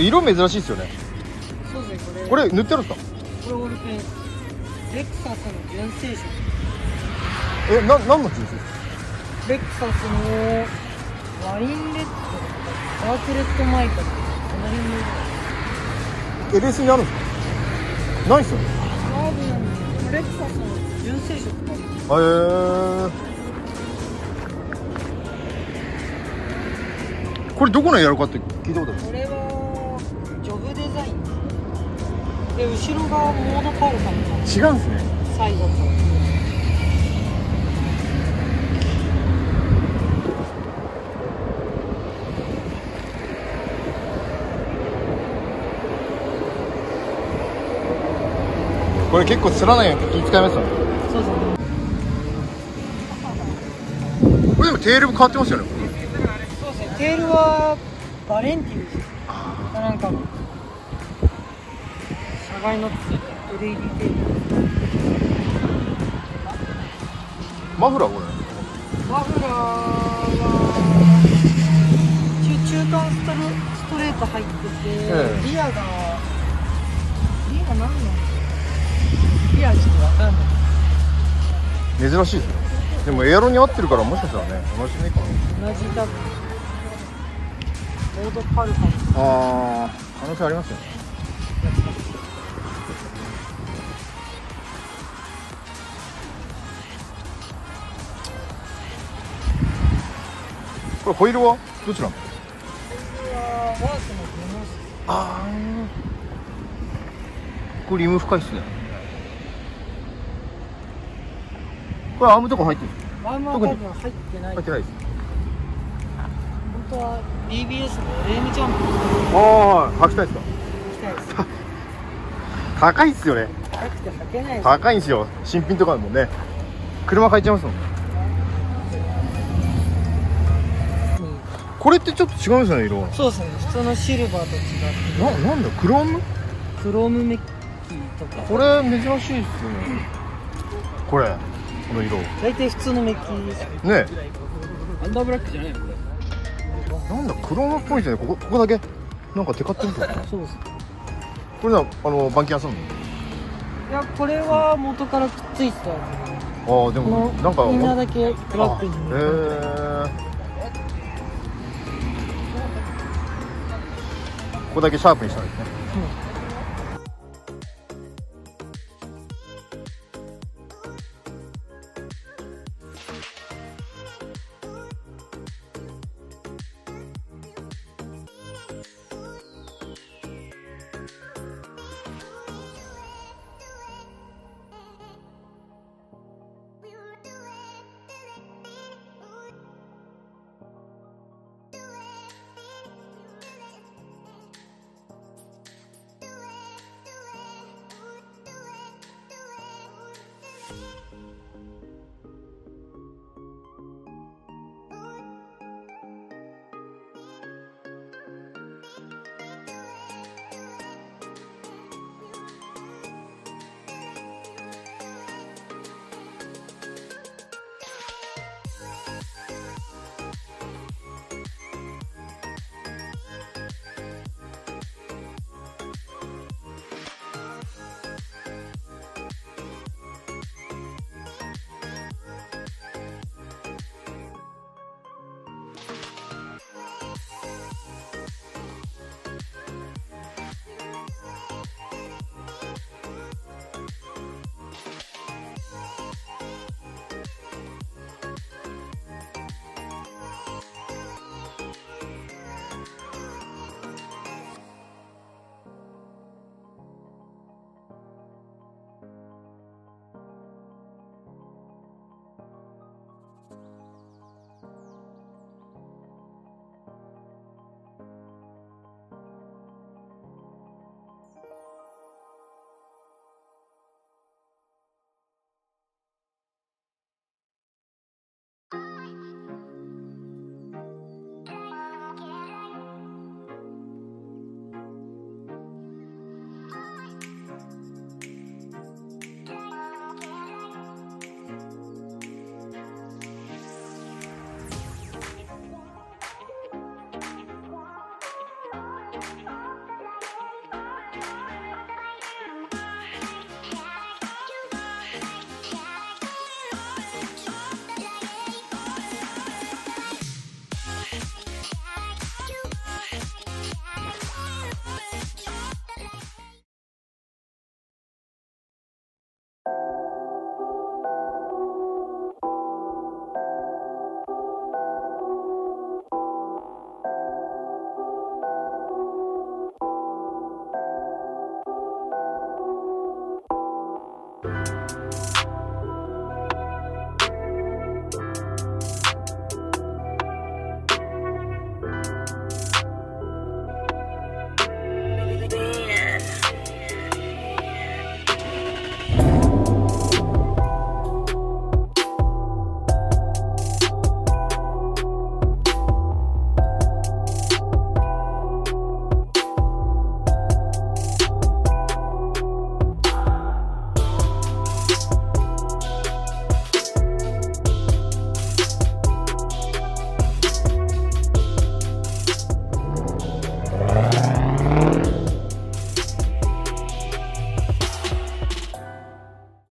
色珍しいですよね。そうですねこれ。これ塗ってあるんですか？これオールペンレクサスの純正色。えな何のジュースですかレクサスのワインレッドダークレッドマイカこの。辺の色 LS にあるんですか？ないっすよね多分レクサスの純正色かへえこれどこのやるかって聞いたことある？これはで後ろがモードパルさんの違うんですね。サイドとこれ結構釣らないように気使いますよね。そうですね。これでもテールも変わってますよね。そうですね。テールはバレンティですなんか車外のついた LED テールマフラーこれマフラーは中中間ストレストレート入ってて、ええ。リアがリア何なん。リアちょっとわかんない。珍しいですね。でもエアロに合ってるからもしかしたらね同じでいいかな同じ多分モードパルカのあー可能性ありますよねこれホイールは？どちらの？ああこれリム深いっすね。これアームとか入ってる？んですワームは多分入ってない。入ってないです。本当は BBS のレームジャンプ。ああ履きたいですか？行きたいです。高いっすよね。高くて履けないです。高いんですよ。新品とかでもね。車買えちゃいますもんこれってちょっと違うんですよね色そうですね普通のシルバーと違って。ななんだクローム？クロームメッキとか。これ珍しいっすよね。これこの色。ね大体普通のメッキですアンダーブラックじゃないのこなんだクロームっぽいですね。ここここだけ？なんかテカってるとか。れそうですこれなあの板金屋さんのいやこれは元からくっついてたやああでつもなんかこのインナーだけブラックにへ塗っここだけシャープにしたんですね。you